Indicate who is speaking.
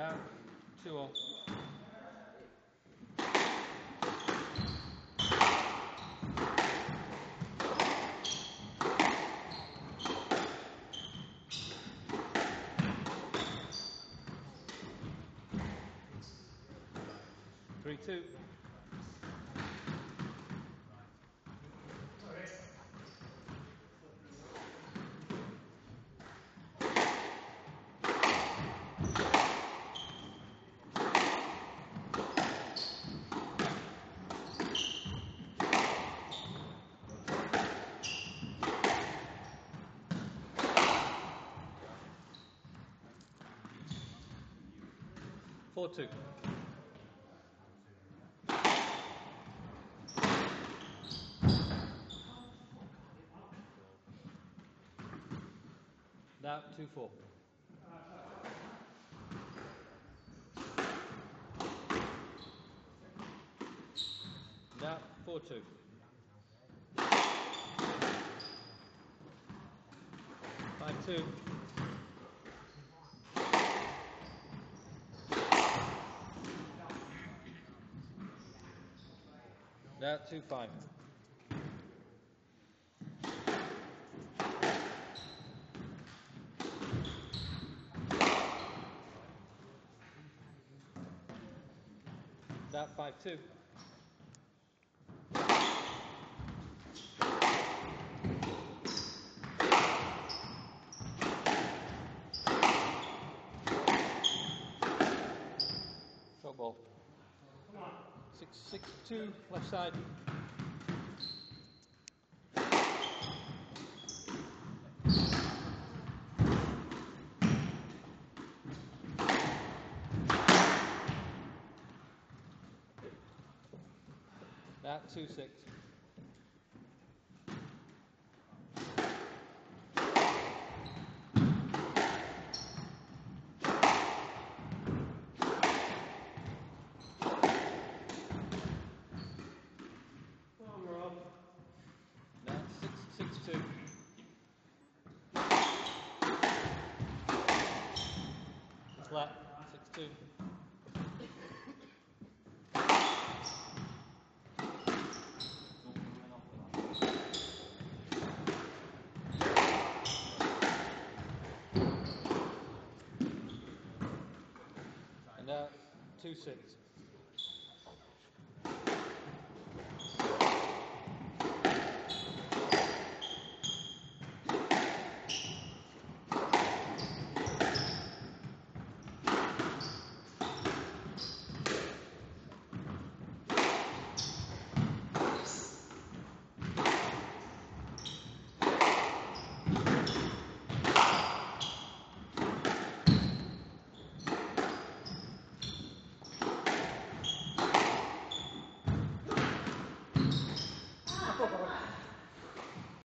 Speaker 1: Now, two all. Three two. Four two. Now two four. Now four two. Five two. Now two five. Now five two. Ball. Six six two left side. That two six. Now six six two. Flat six two. Now uh, two six.